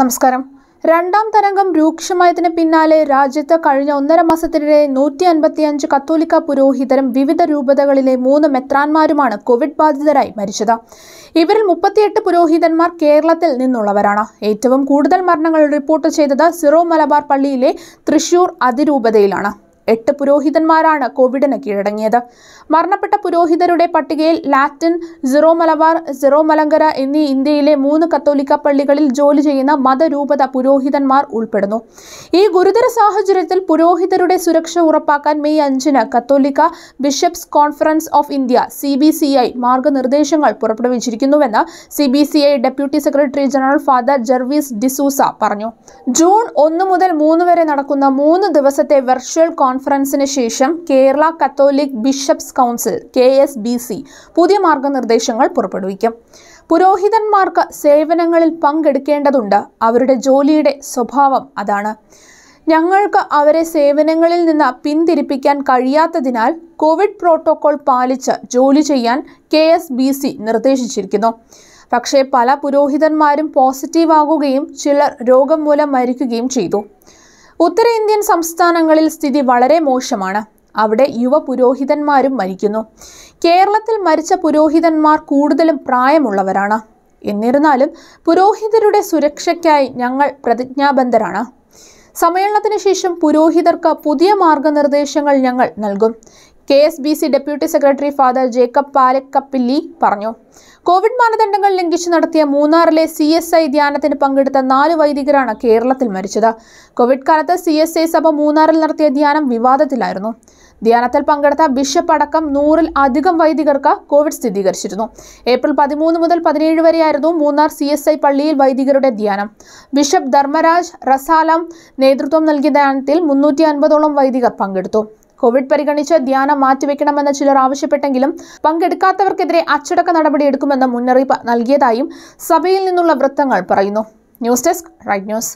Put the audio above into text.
നമസ്കാരം. രണ്ടാം തരംഗം രൂക്ഷമായതിന് പിന്നാലെ രാജ്യത്ത് കഴിഞ്ഞ ഒന്നര മാസത്തിനിടെ നൂറ്റി അൻപത്തിയഞ്ച് കത്തോലിക്ക പുരോഹിതരും വിവിധ രൂപതകളിലെ മൂന്ന് മെത്രാന്മാരുമാണ് കോവിഡ് ബാധിതരായി മരിച്ചത്. ഇവരിൽ മുപ്പത്തിയെട്ട് പുരോഹിതന്മാർ കേരളത്തിൽ നിന്നുള്ളവരാണ്. ഏറ്റവും കൂടുതൽ മരണങ്ങൾ റിപ്പോർട്ട് ചെയ്തത് സിറോ മലബാർ പള്ളിയിലെ തൃശൂർ അതിരൂപതയിലാണ്. എട്ട് പുരോഹിതന്മാരാണ് കോവിഡിന് കീഴടങ്ങിയത്. മരണപ്പെട്ട പുരോഹിതരുടെ പട്ടികയിൽ Latin Syro Malabar Syro Malankara എന്നീ ഇന്ത്യയിലെ മൂന്ന് കത്തോലിക്ക പള്ളികളിൽ ജോലി ചെയ്യുന്ന മതരൂപത പുരോഹിതന്മാർ ഉൾപ്പെടുന്നു. ഈ ഗുരുതര സാഹചര്യത്തിൽ പുരോഹിതരുടെ സുരക്ഷ ഉറപ്പാക്കാൻ മെയ് അഞ്ചിന് Catholic bishops conference of India C B C I മാർഗനിർദ്ദേശങ്ങൾ പുറപ്പെടുവിച്ചിരിക്കുന്നുവെന്ന് C B C I deputy secretary general father Jervis D'Souza പറഞ്ഞു. ജൂൺ ഒന്ന് മുതൽ മൂന്ന് വരെ നടക്കുന്ന മൂന്ന് ദിവസത്തെ വെർച്വൽ കോൺഫറൻസിന് ശേഷം Kerala Catholic bishops council K S B C പുതിയ മാർഗനിർദ്ദേശങ്ങൾ പുറപ്പെടുവിക്കും. പുരോഹിതന്മാർക്ക് സേവനങ്ങളിൽ പങ്കെടുക്കേണ്ടതുണ്ട്. അവരുടെ ജോലിയുടെ സ്വഭാവം അതാണ്. ഞങ്ങൾക്ക് അവരെ സേവനങ്ങളിൽ നിന്ന് പിന്തിരിപ്പിക്കാൻ കഴിയാത്തതിനാൽ കോവിഡ് പ്രോട്ടോകോൾ പാലിച്ച് ജോലി ചെയ്യാൻ കെ എസ് ബി സി നിർദ്ദേശിച്ചിരിക്കുന്നു. പക്ഷേ പല പുരോഹിതന്മാരും പോസിറ്റീവ് ആകുകയും ചിലർ രോഗം മൂലം മരിക്കുകയും ചെയ്തു. ഉത്തരേന്ത്യൻ സംസ്ഥാനങ്ങളിൽ സ്ഥിതി വളരെ മോശമാണ്. അവിടെ യുവ പുരോഹിതന്മാരും മരിക്കുന്നു. കേരളത്തിൽ മരിച്ച പുരോഹിതന്മാർ കൂടുതലും പ്രായമുള്ളവരാണ്. എന്നിരുന്നാലും പുരോഹിതരുടെ സുരക്ഷയ്ക്കായി ഞങ്ങൾ പ്രതിജ്ഞാബദ്ധരാണ്. സമ്മേളനത്തിന് ശേഷം പുരോഹിതർക്ക് പുതിയ മാർഗനിർദ്ദേശങ്ങൾ ഞങ്ങൾ നൽകും. K S B C deputy secretary father Jacob Palakkappilly പറഞ്ഞു. കോവിഡ് മാനദണ്ഡങ്ങൾ ലംഘിച്ച് നടത്തിയ മൂന്നാറിലെ സി എസ് ഐ ധ്യാനത്തിന് പങ്കെടുത്ത നാല് വൈദികരാണ് കേരളത്തിൽ മരിച്ചത്. കോവിഡ് കാലത്ത് സി എസ് ഐ സഭ മൂന്നാറിൽ നടത്തിയ ധ്യാനം വിവാദത്തിലായിരുന്നു. ധ്യാനത്തിൽ പങ്കെടുത്ത ബിഷപ്പ് അടക്കം നൂറിൽ അധികം വൈദികർക്ക് കോവിഡ് സ്ഥിരീകരിച്ചിരുന്നു. ഏപ്രിൽ പതിമൂന്ന് മുതൽ പതിനേഴ് വരെയായിരുന്നു മൂന്നാർ സി എസ് ഐ പള്ളിയിൽ വൈദികരുടെ ധ്യാനം. ബിഷപ്പ് ധർമ്മരാജ് റസാലം നേതൃത്വം നൽകിയ ധ്യാനത്തിൽ മുന്നൂറ്റി അൻപതോളം വൈദികർ പങ്കെടുത്തു. കോവിഡ് പരിഗണിച്ച് ധ്യാനം മാറ്റിവെക്കണമെന്ന് ചിലർ ആവശ്യപ്പെട്ടെങ്കിലും പങ്കെടുക്കാത്തവർക്കെതിരെ അച്ചടക്ക നടപടിയെടുക്കുമെന്ന് മുന്നറിയിപ്പ് നൽകിയതായും സഭയിൽ നിന്നുള്ള വൃത്തങ്ങൾ പറയുന്നു. News desk right news.